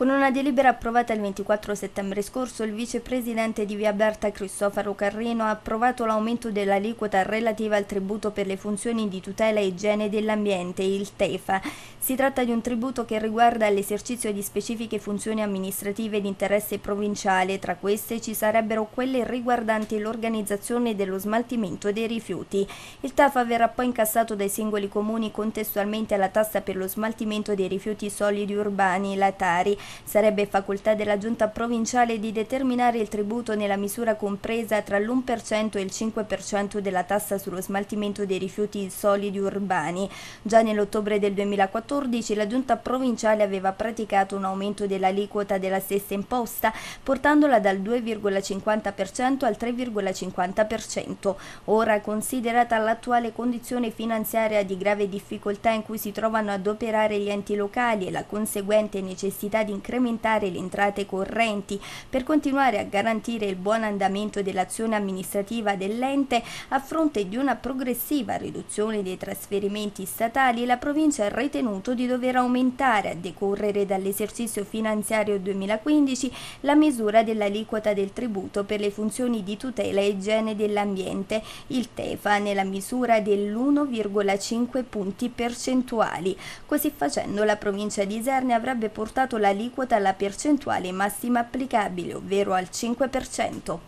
Con una delibera approvata il 24 settembre scorso, il vicepresidente di Via Berta Cristoforo Carrino ha approvato l'aumento dell'aliquota relativa al tributo per le funzioni di tutela e igiene dell'ambiente, il TEFA. Si tratta di un tributo che riguarda l'esercizio di specifiche funzioni amministrative di interesse provinciale, tra queste ci sarebbero quelle riguardanti l'organizzazione dello smaltimento dei rifiuti. Il TAFA verrà poi incassato dai singoli comuni contestualmente alla tassa per lo smaltimento dei rifiuti solidi urbani, la TARI, Sarebbe facoltà della giunta provinciale di determinare il tributo nella misura compresa tra l'1% e il 5% della tassa sullo smaltimento dei rifiuti solidi urbani. Già nell'ottobre del 2014 la giunta provinciale aveva praticato un aumento dell'aliquota della stessa imposta, portandola dal 2,50% al 3,50%. Ora, considerata l'attuale condizione finanziaria di grave difficoltà in cui si trovano ad operare gli enti locali e la conseguente necessità di incrementare le entrate correnti per continuare a garantire il buon andamento dell'azione amministrativa dell'ente a fronte di una progressiva riduzione dei trasferimenti statali, la provincia ha ritenuto di dover aumentare a decorrere dall'esercizio finanziario 2015 la misura dell'aliquota del tributo per le funzioni di tutela e igiene dell'ambiente, il TEFA, nella misura dell'1,5 punti percentuali. Così facendo la provincia di Isernia avrebbe portato l'aliquota aliquota alla percentuale massima applicabile, ovvero al 5%.